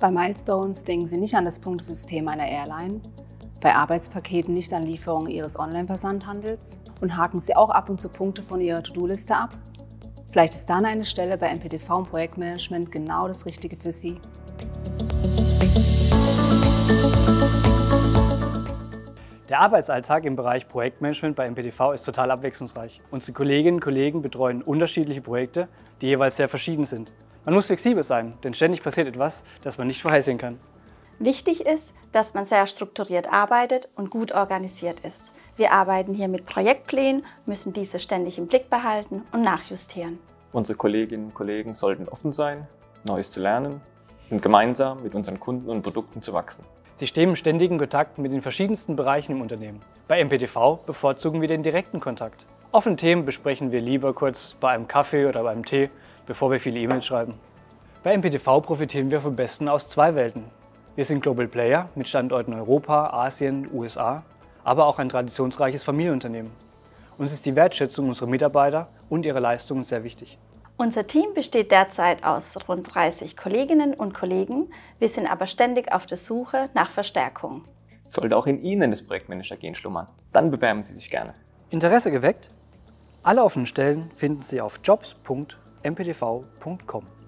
Bei Milestones denken Sie nicht an das Punktesystem einer Airline, bei Arbeitspaketen nicht an Lieferungen Ihres Online-Versandhandels und haken Sie auch ab und zu Punkte von Ihrer To-Do-Liste ab? Vielleicht ist dann eine Stelle bei MPTV im Projektmanagement genau das Richtige für Sie. Der Arbeitsalltag im Bereich Projektmanagement bei MPTV ist total abwechslungsreich. Unsere Kolleginnen und Kollegen betreuen unterschiedliche Projekte, die jeweils sehr verschieden sind. Man muss flexibel sein, denn ständig passiert etwas, das man nicht vorhersehen kann. Wichtig ist, dass man sehr strukturiert arbeitet und gut organisiert ist. Wir arbeiten hier mit Projektplänen, müssen diese ständig im Blick behalten und nachjustieren. Unsere Kolleginnen und Kollegen sollten offen sein, Neues zu lernen und gemeinsam mit unseren Kunden und Produkten zu wachsen. Sie stehen im ständigen Kontakt mit den verschiedensten Bereichen im Unternehmen. Bei MPTV bevorzugen wir den direkten Kontakt. Offene Themen besprechen wir lieber kurz bei einem Kaffee oder beim Tee, bevor wir viele E-Mails schreiben. Bei MPTV profitieren wir vom Besten aus zwei Welten. Wir sind Global Player mit Standorten Europa, Asien, USA, aber auch ein traditionsreiches Familienunternehmen. Uns ist die Wertschätzung unserer Mitarbeiter und ihre Leistungen sehr wichtig. Unser Team besteht derzeit aus rund 30 Kolleginnen und Kollegen. Wir sind aber ständig auf der Suche nach Verstärkung. Sollte auch in Ihnen das Projektmanager-Gen schlummern, dann bewerben Sie sich gerne. Interesse geweckt? Alle offenen Stellen finden Sie auf jobs.mptv.com.